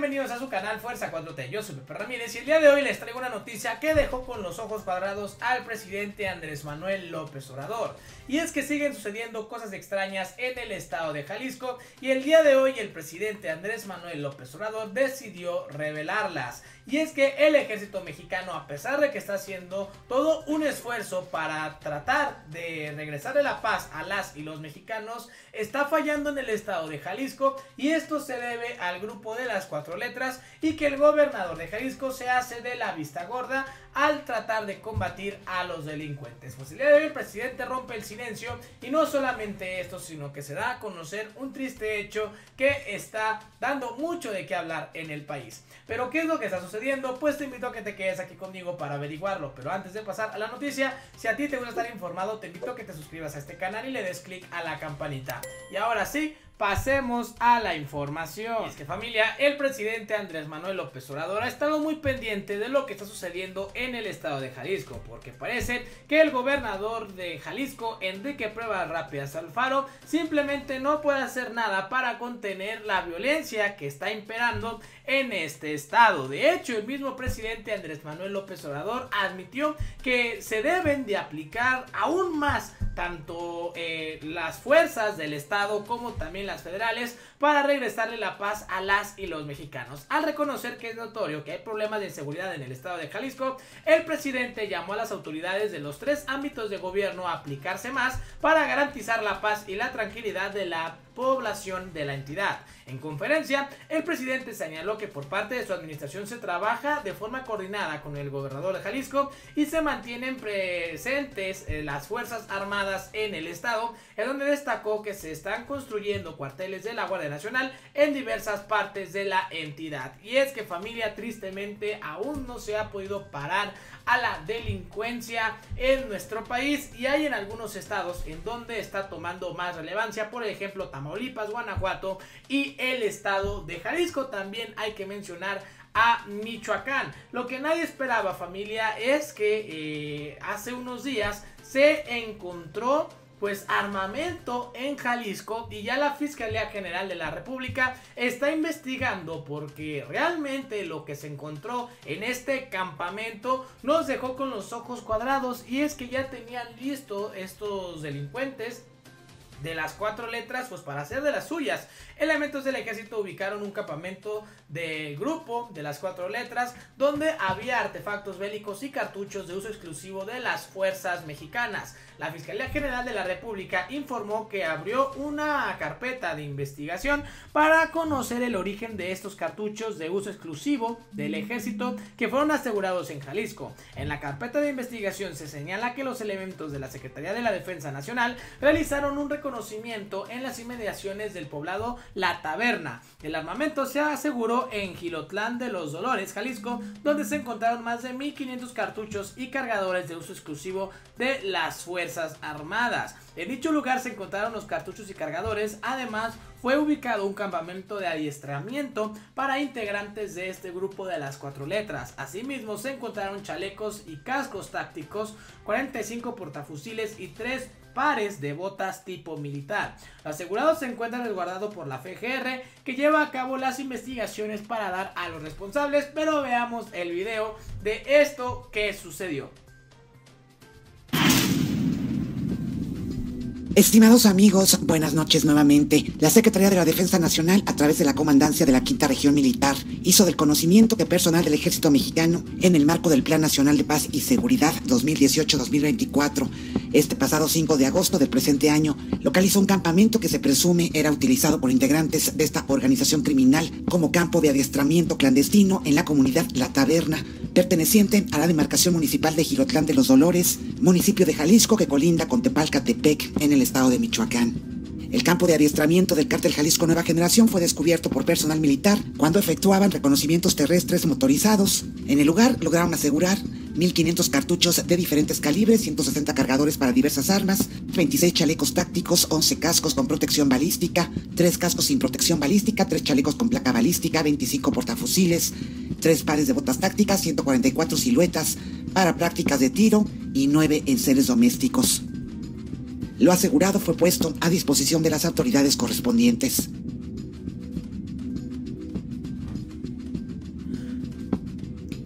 bienvenidos a su canal Fuerza 4T. Yo soy Pepe Ramírez y el día de hoy les traigo una noticia que dejó con los ojos cuadrados al presidente Andrés Manuel López Obrador. Y es que siguen sucediendo cosas extrañas en el estado de Jalisco y el día de hoy el presidente Andrés Manuel López Obrador decidió revelarlas. Y es que el ejército mexicano, a pesar de que está haciendo todo un esfuerzo para tratar de regresarle la paz a las y los mexicanos, está fallando en el estado de Jalisco y esto se debe al grupo de las cuatro letras y que el gobernador de Jalisco se hace de la vista gorda al tratar de combatir a los delincuentes. Pues el día de hoy el presidente rompe el silencio y no solamente esto, sino que se da a conocer un triste hecho que está dando mucho de qué hablar en el país. Pero ¿qué es lo que está sucediendo? Pues te invito a que te quedes aquí conmigo para averiguarlo. Pero antes de pasar a la noticia, si a ti te gusta estar informado, te invito a que te suscribas a este canal y le des clic a la campanita. Y ahora sí, Pasemos a la información. es que familia, el presidente Andrés Manuel López Obrador ha estado muy pendiente de lo que está sucediendo en el estado de Jalisco, porque parece que el gobernador de Jalisco, Enrique Pruebas Rápidas Alfaro, simplemente no puede hacer nada para contener la violencia que está imperando en este estado. De hecho, el mismo presidente Andrés Manuel López Obrador admitió que se deben de aplicar aún más tanto eh, las fuerzas del Estado como también las federales para regresarle la paz a las y los mexicanos. Al reconocer que es notorio que hay problemas de inseguridad en el estado de Jalisco, el presidente llamó a las autoridades de los tres ámbitos de gobierno a aplicarse más para garantizar la paz y la tranquilidad de la población de la entidad. En conferencia, el presidente señaló que por parte de su administración se trabaja de forma coordinada con el gobernador de Jalisco y se mantienen presentes eh, las Fuerzas Armadas en el estado, en donde destacó que se están construyendo cuarteles de la Guardia Nacional en diversas partes de la entidad. Y es que familia tristemente aún no se ha podido parar a la delincuencia en nuestro país y hay en algunos estados en donde está tomando más relevancia, por ejemplo Tamaulipas, Guanajuato y el estado de Jalisco. También hay que mencionar a Michoacán. Lo que nadie esperaba familia es que eh, hace unos días se encontró pues armamento en Jalisco y ya la Fiscalía General de la República está investigando porque realmente lo que se encontró en este campamento nos dejó con los ojos cuadrados y es que ya tenían listo estos delincuentes de las cuatro letras, pues para hacer de las suyas. Elementos del ejército ubicaron un campamento del grupo de las cuatro letras, donde había artefactos bélicos y cartuchos de uso exclusivo de las fuerzas mexicanas. La Fiscalía General de la República informó que abrió una carpeta de investigación para conocer el origen de estos cartuchos de uso exclusivo del ejército que fueron asegurados en Jalisco. En la carpeta de investigación se señala que los elementos de la Secretaría de la Defensa Nacional realizaron un reconocimiento en las inmediaciones del poblado La Taberna. El armamento se aseguró en Gilotlán de los Dolores, Jalisco, donde se encontraron más de 1500 cartuchos y cargadores de uso exclusivo de las fuerzas Armadas. En dicho lugar se encontraron los cartuchos y cargadores, además fue ubicado un campamento de adiestramiento para integrantes de este grupo de las cuatro letras. Asimismo se encontraron chalecos y cascos tácticos, 45 portafusiles y 3 pares de botas tipo militar. Los asegurados se encuentran resguardados por la FGR que lleva a cabo las investigaciones para dar a los responsables, pero veamos el video de esto que sucedió. Estimados amigos, buenas noches nuevamente. La Secretaría de la Defensa Nacional, a través de la Comandancia de la Quinta Región Militar, hizo del conocimiento que personal del Ejército Mexicano, en el marco del Plan Nacional de Paz y Seguridad 2018-2024, este pasado 5 de agosto del presente año, localizó un campamento que se presume era utilizado por integrantes de esta organización criminal como campo de adiestramiento clandestino en la comunidad La Taberna, perteneciente a la demarcación municipal de Girotlán de los Dolores, municipio de Jalisco que colinda con Tepalcatepec en el estado de Michoacán. El campo de adiestramiento del cártel Jalisco Nueva Generación fue descubierto por personal militar cuando efectuaban reconocimientos terrestres motorizados. En el lugar lograron asegurar 1.500 cartuchos de diferentes calibres, 160 cargadores para diversas armas, 26 chalecos tácticos, 11 cascos con protección balística, 3 cascos sin protección balística, 3 chalecos con placa balística, 25 portafusiles, 3 pares de botas tácticas, 144 siluetas para prácticas de tiro y 9 enseres domésticos. Lo asegurado fue puesto a disposición de las autoridades correspondientes.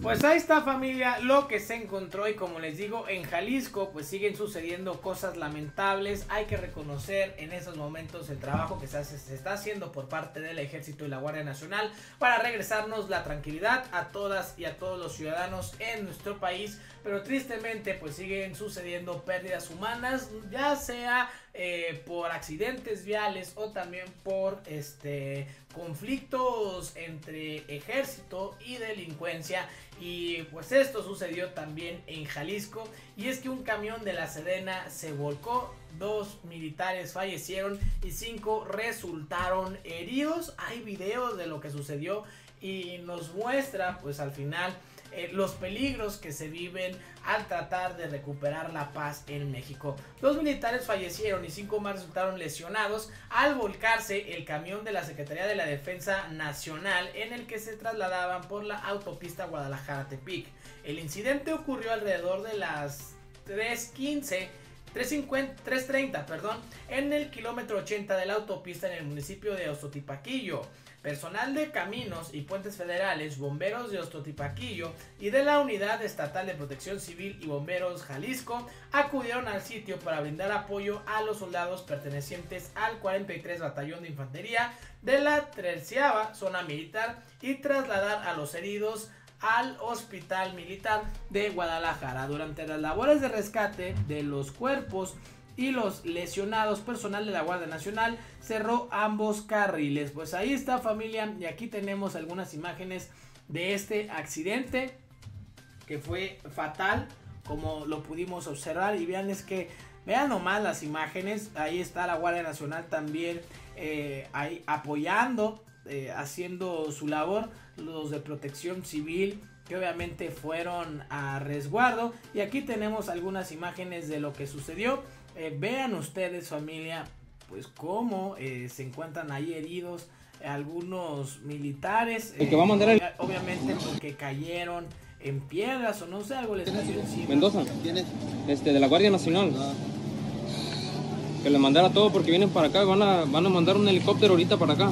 Pues ahí está familia, lo que se encontró y como les digo, en Jalisco pues siguen sucediendo cosas lamentables. Hay que reconocer en esos momentos el trabajo que se, se está haciendo por parte del ejército y la Guardia Nacional para regresarnos la tranquilidad a todas y a todos los ciudadanos en nuestro país. Pero tristemente pues siguen sucediendo pérdidas humanas, ya sea eh, por accidentes viales o también por este conflictos entre ejército y delincuencia y pues esto sucedió también en Jalisco y es que un camión de la Sedena se volcó, dos militares fallecieron y cinco resultaron heridos. Hay videos de lo que sucedió y nos muestra pues al final eh, los peligros que se viven al tratar de recuperar la paz en México. Dos militares fallecieron y cinco más resultaron lesionados al volcarse el camión de la Secretaría de la Defensa Nacional en el que se trasladaban por la autopista Guadalajara-Tepic. El incidente ocurrió alrededor de las 3.15 330, perdón, en el kilómetro 80 de la autopista en el municipio de Ostotipaquillo. Personal de caminos y puentes federales, bomberos de Ostotipaquillo y de la Unidad Estatal de Protección Civil y Bomberos Jalisco acudieron al sitio para brindar apoyo a los soldados pertenecientes al 43 Batallón de Infantería de la 13 Zona Militar y trasladar a los heridos al Hospital Militar de Guadalajara. Durante las labores de rescate de los cuerpos y los lesionados, personal de la Guardia Nacional cerró ambos carriles. Pues ahí está familia y aquí tenemos algunas imágenes de este accidente que fue fatal como lo pudimos observar y vean es que vean nomás las imágenes ahí está la Guardia Nacional también eh, ahí apoyando eh, haciendo su labor los de protección civil que obviamente fueron a resguardo y aquí tenemos algunas imágenes de lo que sucedió eh, vean ustedes familia, pues cómo eh, se encuentran ahí heridos algunos militares. El que va a mandar el... Obviamente porque cayeron en piedras o no sé, algo les cayó encima. Mendoza. Este, de la Guardia Nacional. Que le mandara todo porque vienen para acá, van a, van a mandar un helicóptero ahorita para acá.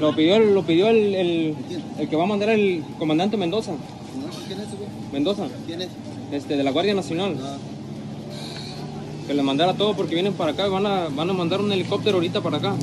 Lo pidió, lo pidió el, el, el, que va a mandar el comandante Mendoza. ¿Quién es ese güey? Mendoza. ¿Quién es? Este, de la Guardia Nacional. Que le mandara todo porque vienen para acá, van a, van a mandar un helicóptero ahorita para acá.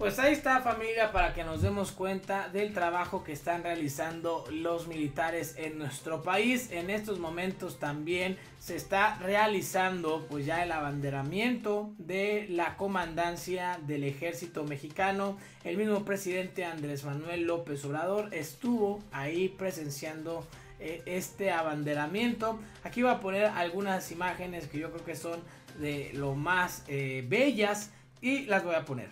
Pues ahí está familia para que nos demos cuenta del trabajo que están realizando los militares en nuestro país. En estos momentos también se está realizando pues ya el abanderamiento de la comandancia del ejército mexicano. El mismo presidente Andrés Manuel López Obrador estuvo ahí presenciando eh, este abanderamiento. Aquí voy a poner algunas imágenes que yo creo que son de lo más eh, bellas y las voy a poner.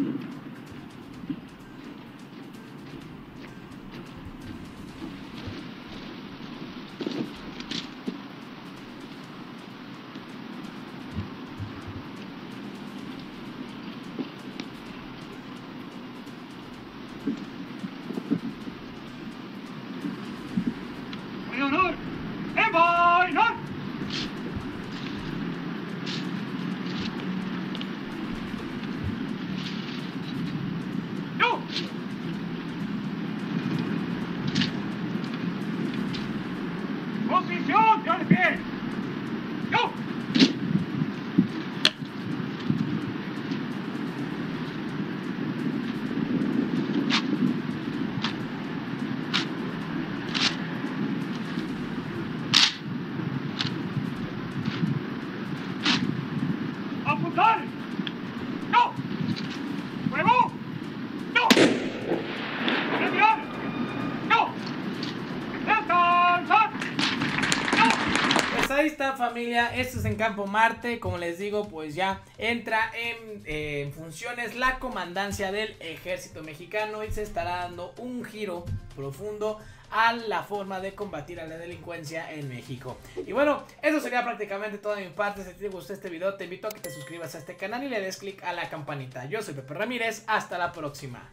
Hmm. Está familia, esto es en Campo Marte, como les digo, pues ya entra en, eh, en funciones la comandancia del ejército mexicano y se estará dando un giro profundo a la forma de combatir a la delincuencia en México. Y bueno, eso sería prácticamente toda mi parte. Si te gustó este video, te invito a que te suscribas a este canal y le des click a la campanita. Yo soy Pepe Ramírez, hasta la próxima.